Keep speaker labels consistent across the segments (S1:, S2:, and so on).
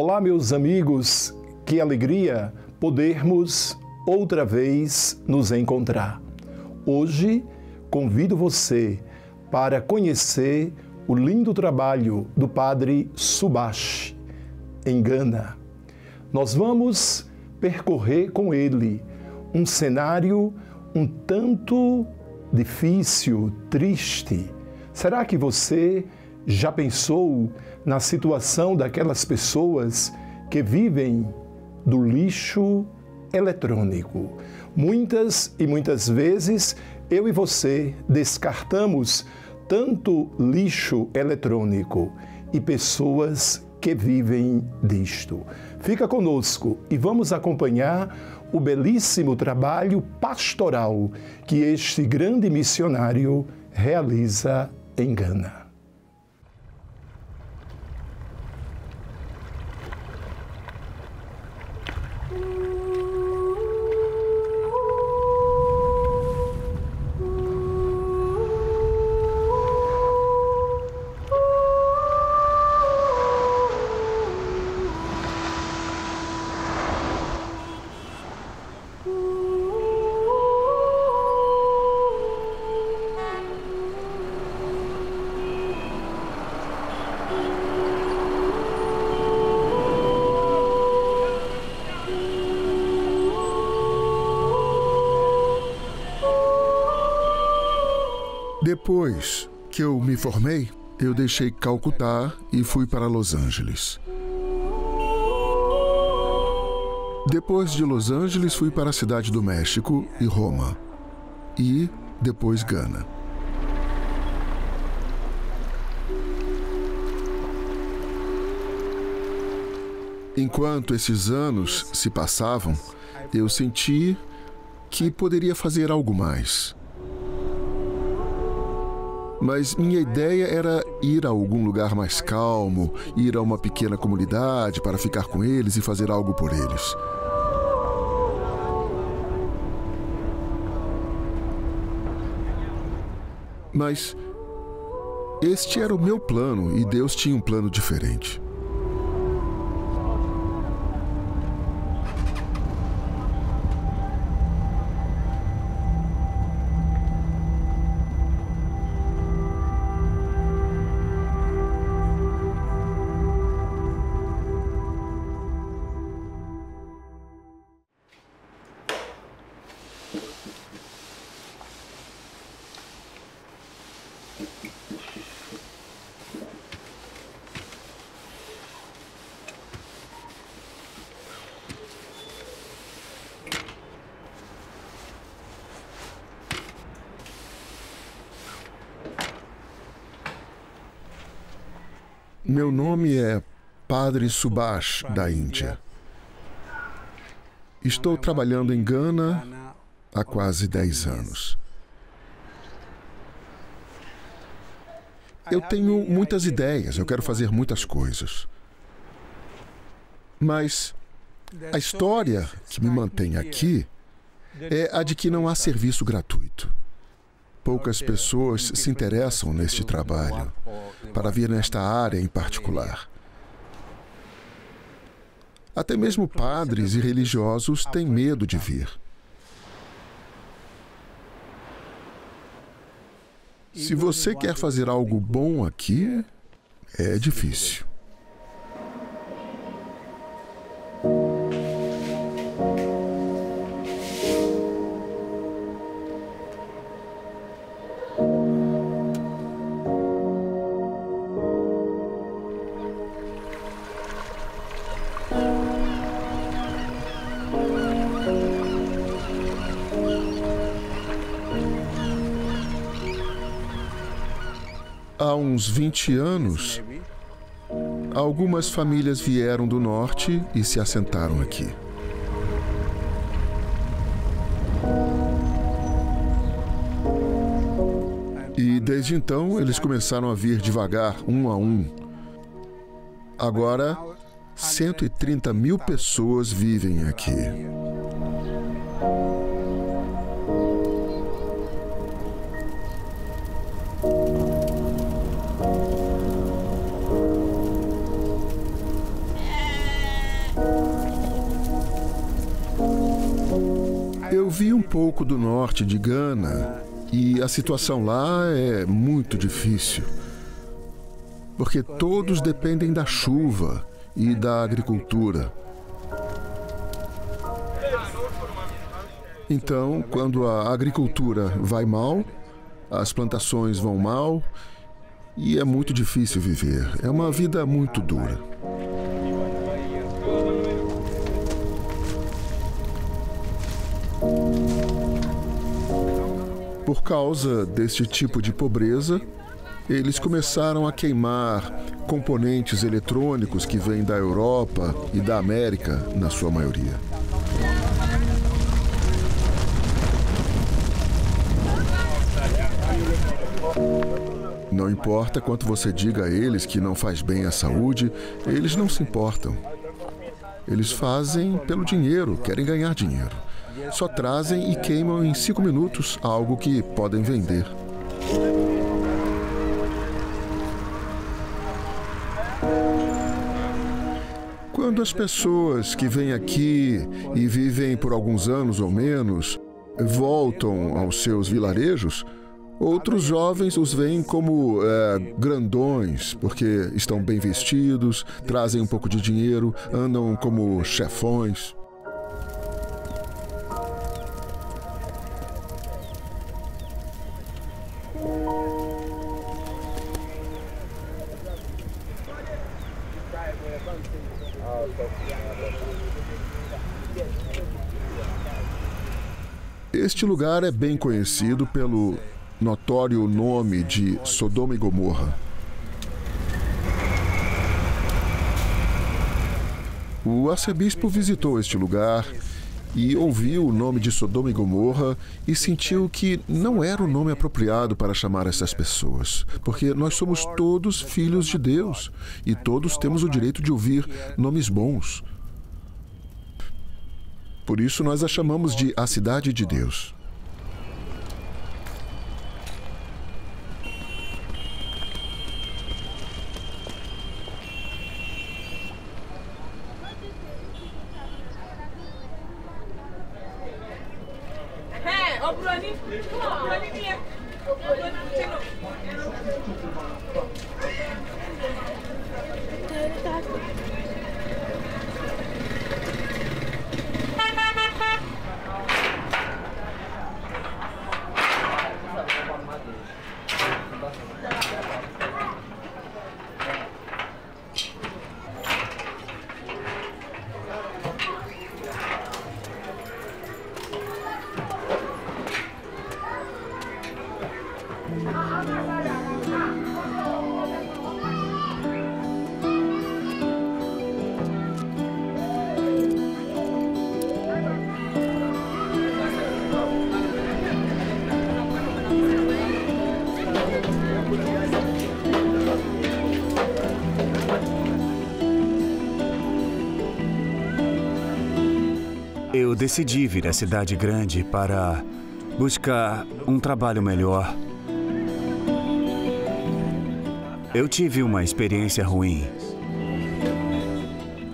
S1: Olá, meus amigos, que alegria podermos outra vez nos encontrar. Hoje convido você para conhecer o lindo trabalho do Padre Subash, em Gana. Nós vamos percorrer com ele um cenário um tanto difícil, triste. Será que você já pensou na situação daquelas pessoas que vivem do lixo eletrônico? Muitas e muitas vezes eu e você descartamos tanto lixo eletrônico e pessoas que vivem disto. Fica conosco e vamos acompanhar o belíssimo trabalho pastoral que este grande missionário realiza em Gana.
S2: Depois que eu me formei, eu deixei Calcutá e fui para Los Angeles. Depois de Los Angeles, fui para a cidade do México e Roma. E depois Gana. Enquanto esses anos se passavam, eu senti que poderia fazer algo mais. Mas minha ideia era ir a algum lugar mais calmo, ir a uma pequena comunidade para ficar com eles e fazer algo por eles. Mas este era o meu plano e Deus tinha um plano diferente. Meu nome é Padre Subhash, da Índia. Estou trabalhando em Gana há quase 10 anos. Eu tenho muitas ideias, eu quero fazer muitas coisas. Mas a história que me mantém aqui é a de que não há serviço gratuito. Poucas pessoas se interessam neste trabalho, para vir nesta área em particular. Até mesmo padres e religiosos têm medo de vir. Se você quer fazer algo bom aqui, é difícil. Uns 20 anos, algumas famílias vieram do norte e se assentaram aqui. E desde então eles começaram a vir devagar, um a um. Agora, 130 mil pessoas vivem aqui. Vi um pouco do norte de Gana e a situação lá é muito difícil. Porque todos dependem da chuva e da agricultura. Então, quando a agricultura vai mal, as plantações vão mal e é muito difícil viver. É uma vida muito dura. Por causa deste tipo de pobreza, eles começaram a queimar componentes eletrônicos que vêm da Europa e da América, na sua maioria. Não importa quanto você diga a eles que não faz bem à saúde, eles não se importam. Eles fazem pelo dinheiro, querem ganhar dinheiro. Só trazem e queimam em cinco minutos algo que podem vender. Quando as pessoas que vêm aqui e vivem por alguns anos ou menos voltam aos seus vilarejos, Outros jovens os veem como é, grandões, porque estão bem vestidos, trazem um pouco de dinheiro, andam como chefões. Este lugar é bem conhecido pelo notório nome de Sodoma e Gomorra. O arcebispo visitou este lugar e ouviu o nome de Sodoma e Gomorra e sentiu que não era o nome apropriado para chamar essas pessoas, porque nós somos todos filhos de Deus e todos temos o direito de ouvir nomes bons. Por isso nós a chamamos de a cidade de Deus.
S3: Eu decidi vir à cidade grande para buscar um trabalho melhor. Eu tive uma experiência ruim.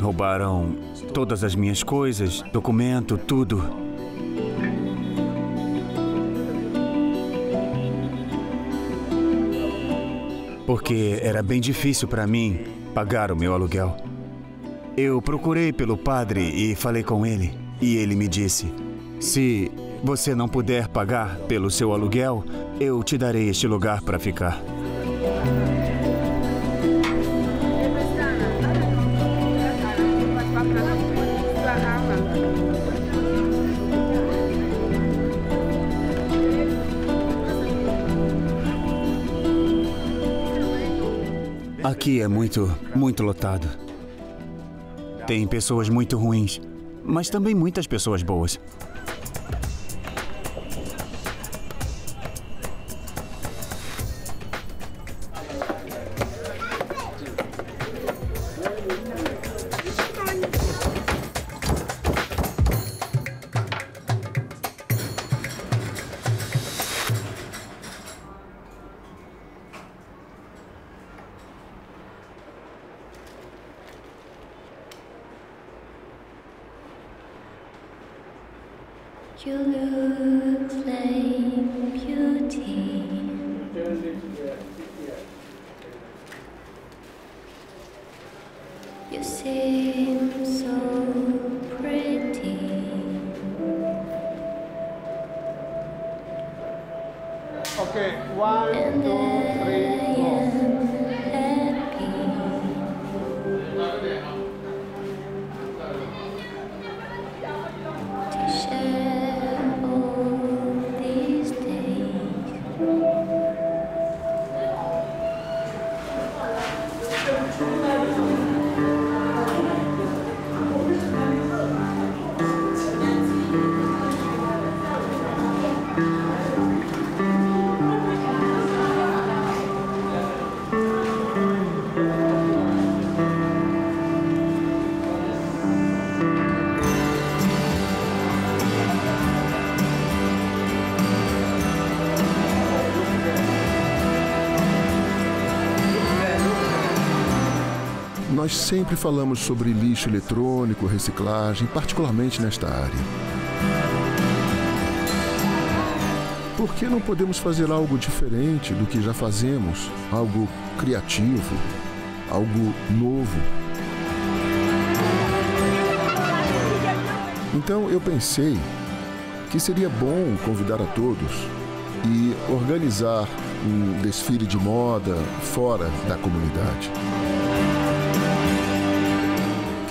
S3: Roubaram todas as minhas coisas, documento, tudo. Porque era bem difícil para mim pagar o meu aluguel. Eu procurei pelo padre e falei com ele. E ele me disse: Se você não puder pagar pelo seu aluguel, eu te darei este lugar para ficar. Aqui é muito, muito lotado. Tem pessoas muito ruins mas também muitas pessoas boas.
S4: You look like beauty. You seem so pretty. Okay, one, two, three.
S2: Nós sempre falamos sobre lixo eletrônico, reciclagem, particularmente nesta área. Por que não podemos fazer algo diferente do que já fazemos? Algo criativo, algo novo? Então eu pensei que seria bom convidar a todos e organizar um desfile de moda fora da comunidade.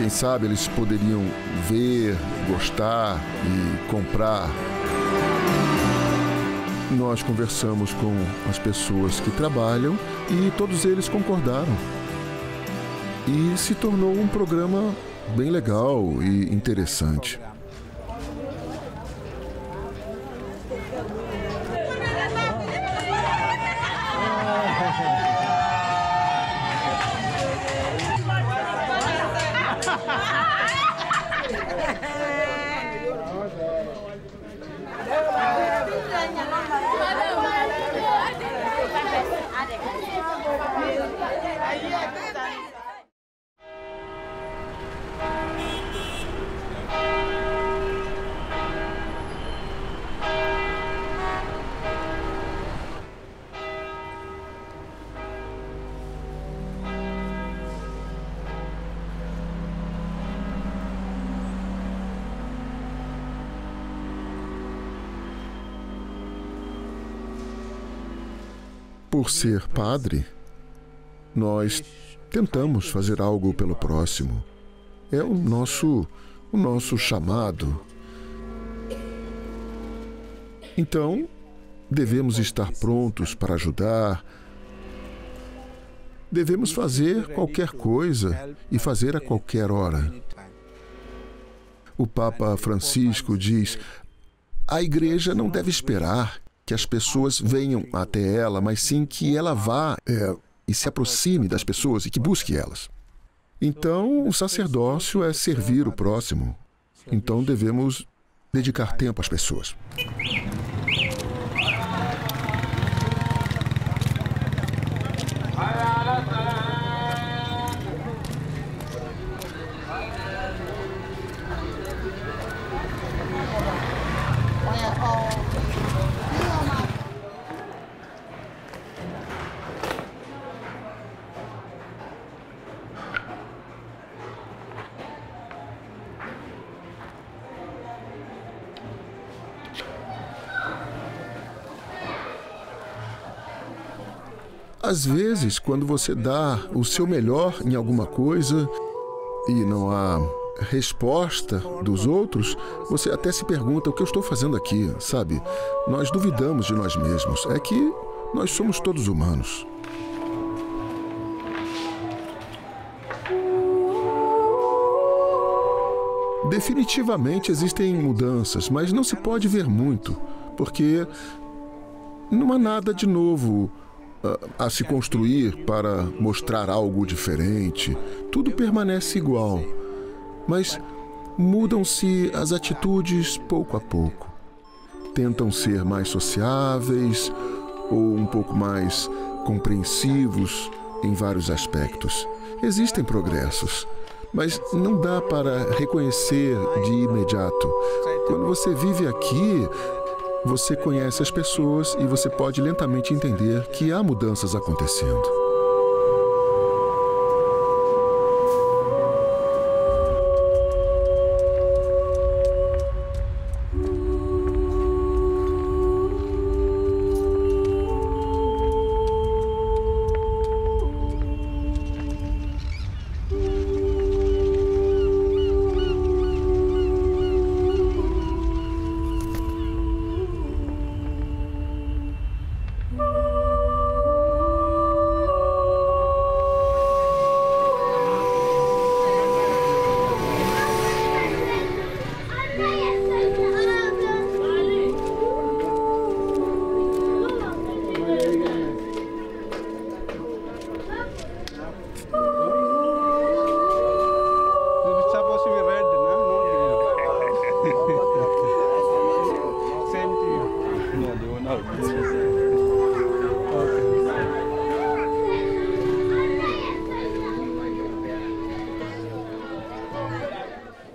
S2: Quem sabe eles poderiam ver, gostar e comprar. Nós conversamos com as pessoas que trabalham e todos eles concordaram. E se tornou um programa bem legal e interessante. Por ser padre, nós tentamos fazer algo pelo próximo. É o nosso, o nosso chamado. Então, devemos estar prontos para ajudar. Devemos fazer qualquer coisa e fazer a qualquer hora. O Papa Francisco diz: a igreja não deve esperar que as pessoas venham até ela, mas sim que ela vá é, e se aproxime das pessoas e que busque elas. Então, o sacerdócio é servir o próximo. Então, devemos dedicar tempo às pessoas. Às vezes, quando você dá o seu melhor em alguma coisa e não há resposta dos outros, você até se pergunta o que eu estou fazendo aqui, sabe? Nós duvidamos de nós mesmos. É que nós somos todos humanos. Definitivamente existem mudanças, mas não se pode ver muito, porque não há nada de novo a, se construir para mostrar algo diferente. Tudo permanece igual, mas mudam-se as atitudes pouco a pouco. Tentam ser mais sociáveis ou um pouco mais compreensivos em vários aspectos. Existem progressos, Mas não dá para reconhecer de imediato. Quando você vive aqui, você conhece as pessoas e você pode lentamente entender que há mudanças acontecendo.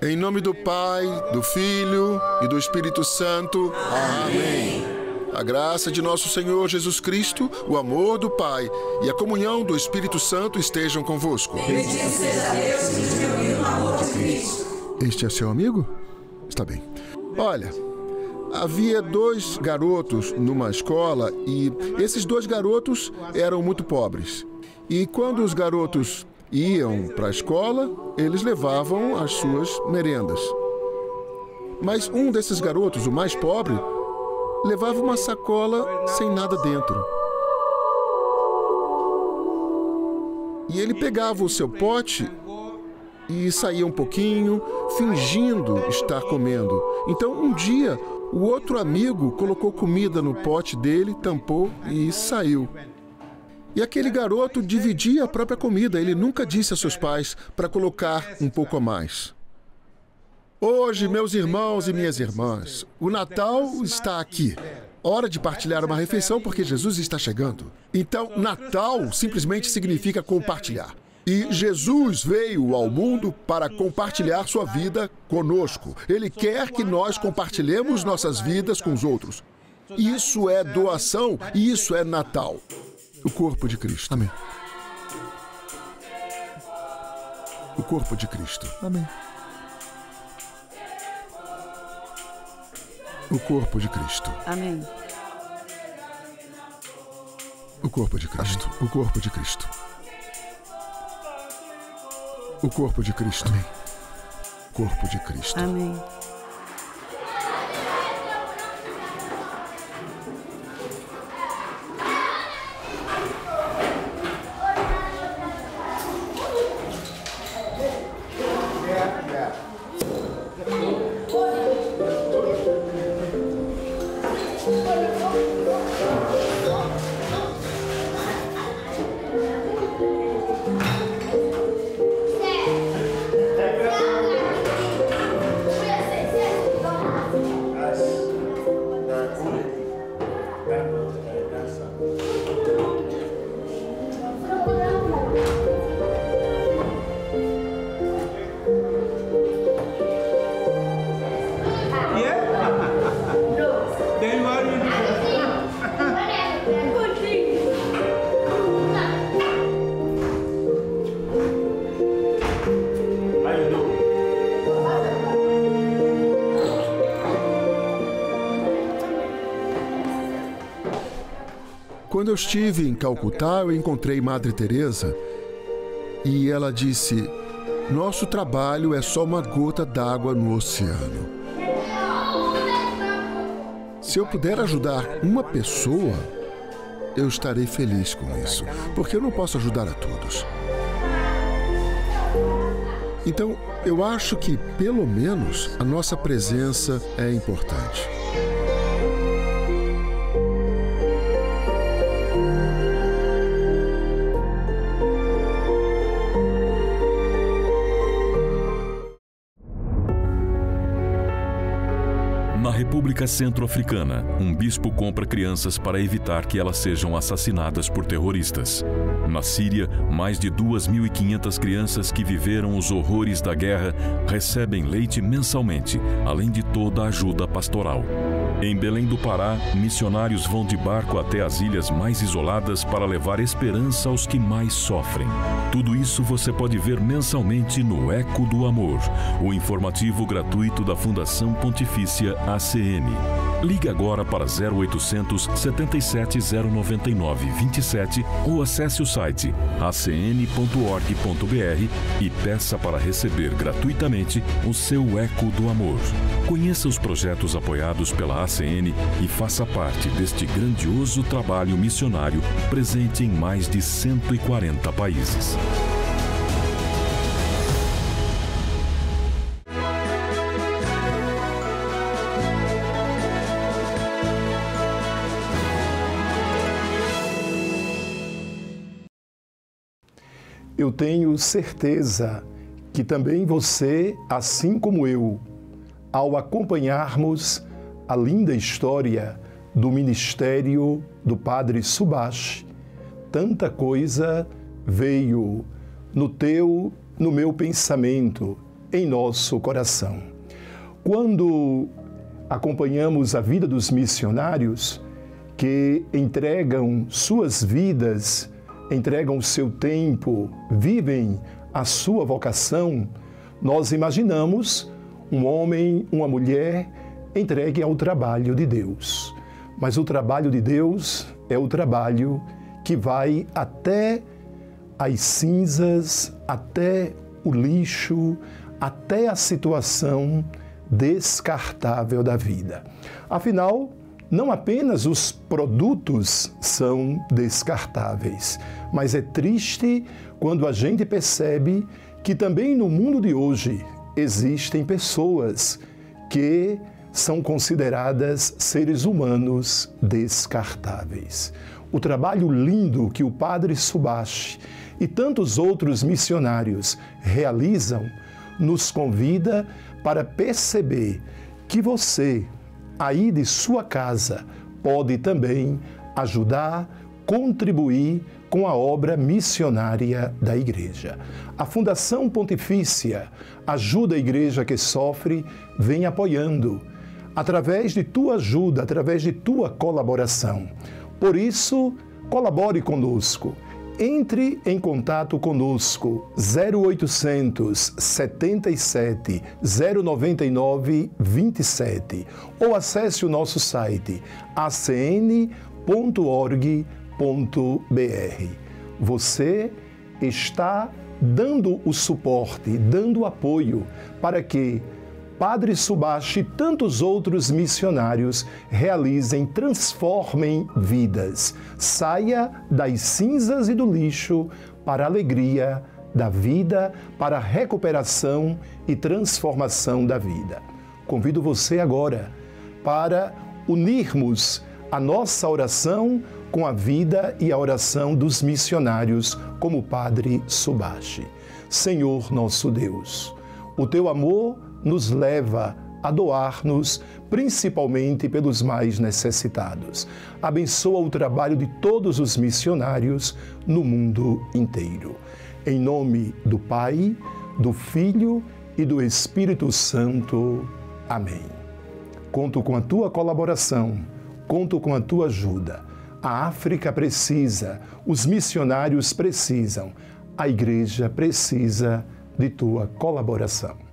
S2: Em nome do Pai, do Filho e do Espírito Santo. Amém. A graça de nosso Senhor Jesus Cristo, o amor do Pai e a comunhão do Espírito Santo estejam convosco. Este é seu amigo? Está bem. Olha, havia dois garotos numa escola e esses dois garotos eram muito pobres. E quando os garotos iam para a escola, eles levavam as suas merendas. Mas um desses garotos, o mais pobre, levava uma sacola sem nada dentro. E ele pegava o seu pote e saía um pouquinho, fingindo estar comendo. Então, um dia, o outro amigo colocou comida no pote dele, tampou e saiu. E aquele garoto dividia a própria comida. Ele nunca disse a seus pais para colocar um pouco a mais. Hoje, meus irmãos e minhas irmãs, o Natal está aqui. Hora de partilhar uma refeição porque Jesus está chegando. Então, Natal simplesmente significa compartilhar. E Jesus veio ao mundo para compartilhar sua vida conosco. Ele quer que nós compartilhemos nossas vidas com os outros. Isso é doação e isso é Natal o corpo de Cristo.
S1: Amém.
S2: O corpo de Cristo.
S1: Amém.
S2: O corpo de Cristo.
S5: Amém.
S2: O corpo de Cristo. Amém. O corpo de Cristo. O corpo de Cristo.
S1: Amém.
S2: Corpo de Cristo.
S5: Amém.
S2: Quando eu estive em Calcutá, eu encontrei Madre Teresa e ela disse: "Nosso trabalho é só uma gota d'água no oceano. Se eu puder ajudar uma pessoa, eu estarei feliz com isso, porque eu não posso ajudar a todos. Então, eu acho que, pelo menos, a nossa presença é importante.
S5: República Centro-Africana, um bispo compra crianças para evitar que elas sejam assassinadas por terroristas. Na Síria, mais de 2.500 crianças que viveram os horrores da guerra recebem leite mensalmente, além de toda a ajuda pastoral. Em Belém do Pará, missionários vão de barco até as ilhas mais isoladas para levar esperança aos que mais sofrem. Tudo isso você pode ver mensalmente no Eco do Amor, o informativo gratuito da Fundação Pontifícia ACN. Ligue agora para 0800 77 099 27 ou acesse o site acn.org.br e peça para receber gratuitamente o seu Eco do Amor. Conheça os projetos apoiados pela ACN e faça parte deste grandioso trabalho missionário presente em mais de 140 países.
S1: Eu tenho certeza que também você, assim como eu, ao acompanharmos a linda história do ministério do Padre Subash, tanta coisa veio no teu, no meu pensamento, em nosso coração. Quando acompanhamos a vida dos missionários que entregam suas vidas entregam o seu tempo, vivem a sua vocação, nós imaginamos um homem, uma mulher entregue ao trabalho de Deus. Mas o trabalho de Deus é o trabalho que vai até as cinzas, até o lixo, até a situação descartável da vida. Afinal, não apenas os produtos são descartáveis, mas é triste quando a gente percebe que também no mundo de hoje existem pessoas que são consideradas seres humanos descartáveis. O trabalho lindo que o Padre Subashi e tantos outros missionários realizam nos convida para perceber que você, aí de sua casa, pode também ajudar, contribuir com a obra missionária da Igreja. A Fundação Pontifícia Ajuda a Igreja que Sofre vem apoiando, através de tua ajuda, através de tua colaboração. Por isso, colabore conosco entre em contato conosco 0800 77 099 27 ou acesse o nosso site acn.org.br. Você está dando o suporte, dando o apoio para que Padre Subashi e tantos outros missionários realizem, transformem vidas. Saia das cinzas e do lixo para a alegria da vida, para a recuperação e transformação da vida. Convido você agora para unirmos a nossa oração com a vida e a oração dos missionários, como o Padre Subashi. Senhor nosso Deus, o teu amor nos leva a doar-nos, principalmente pelos mais necessitados. Abençoa o trabalho de todos os missionários no mundo inteiro. Em nome do Pai, do Filho e do Espírito Santo. Amém. Conto com a tua colaboração, conto com a tua ajuda. A África precisa, os missionários precisam, a Igreja precisa de tua colaboração.